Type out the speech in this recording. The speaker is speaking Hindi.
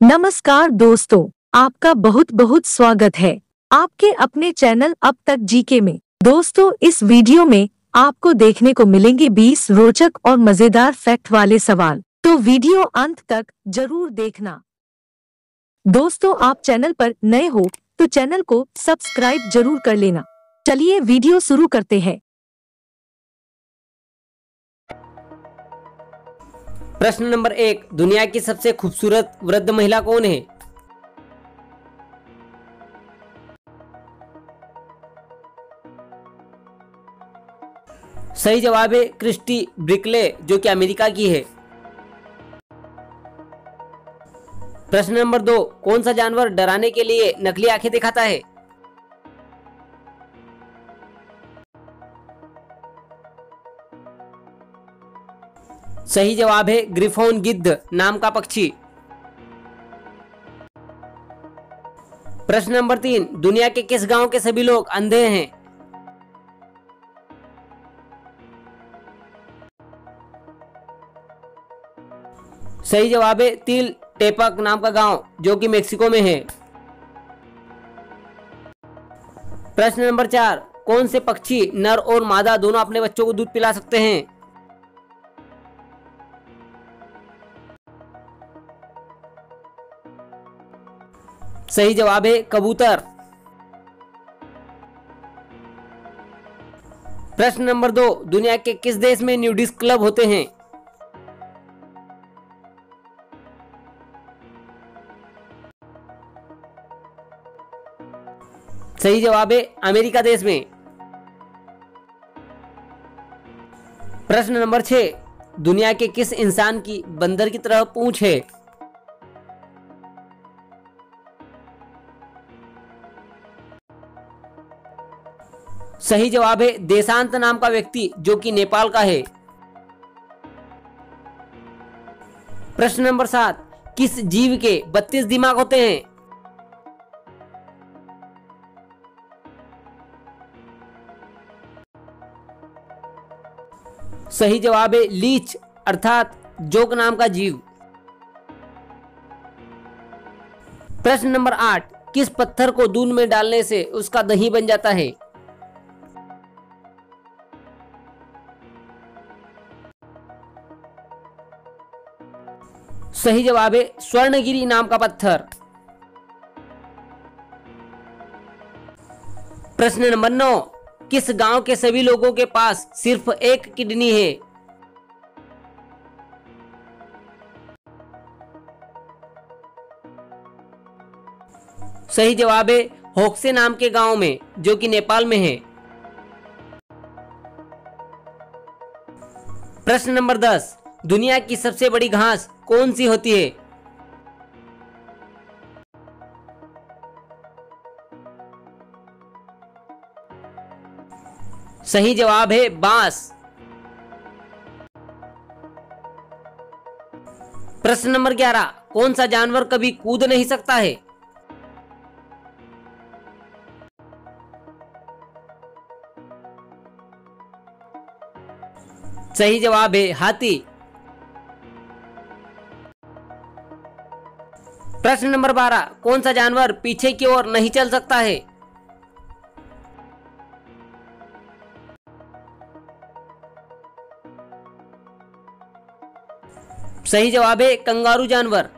नमस्कार दोस्तों, आपका बहुत बहुत स्वागत है आपके अपने चैनल अब तक जीके में। दोस्तों, इस वीडियो में आपको देखने को मिलेंगे 20 रोचक और मज़ेदार फैक्ट वाले सवाल। तो वीडियो अंत तक ज़रूर देखना। दोस्तों, आप चैनल पर नए हो तो चैनल को सब्सक्राइब ज़रूर कर लेना। चलिए वीडियो शुरू करते हैं। प्रश्न नंबर एक, दुनिया की सबसे खूबसूरत वृद्ध महिला कौन है? सही जवाब है क्रिस्टी ब्रिकले, जो कि अमेरिका की है। प्रश्न नंबर दो, कौन सा जानवर डराने के लिए नकली आँखें दिखाता है? सही जवाब है ग्रिफोन गिद्ध, नाम का पक्षी। प्रश्न नंबर तीन, दुनिया के किस गाँव के सभी लोग अंधे हैं? सही जवाब है तिल टेपक नाम का गाँव, जो कि मेक्सिको में है। प्रश्न नंबर चार, कौन से पक्षी नर और मादा दोनों अपने बच्चों को दूध पिला सकते हैं? सही जवाब है कबूतर। प्रश्न नंबर दो, दुनिया के किस देश में न्यूडिस क्लब होते हैं? सही जवाब है अमेरिका देश में। प्रश्न नंबर छह, दुनिया के किस इंसान की बंदर की तरह पूंछ है? सही जवाब है देशांत नाम का व्यक्ति जो कि नेपाल का है। प्रश्न नंबर सात, किस जीव के 32 दिमाग होते हैं? सही जवाब है लीच, अर्थात जोक नाम का जीव। प्रश्न नंबर आठ, किस पत्थर को दूध में डालने से उसका दही बन जाता है? सही जवाब है स्वर्णगिरी नाम का पत्थर। प्रश्न नंबर नौ, किस गाँव के सभी लोगों के पास सिर्फ़ एक किडनी है? सही जवाब है होक्से नाम के गाँव में, जो कि नेपाल में है। प्रश्न नंबर दस दुनिया की सबसे बड़ी घास कौन सी होती है? सही जवाब है बाँस। प्रश्न नंबर ग्यारह, कौन सा जानवर कभी कूद नहीं सकता है? सही जवाब है हाथी। प्रश्न नंबर बारह, कौन सा जानवर पीछे की ओर नहीं चल सकता है? सही जवाब है, कंगारू जानवर।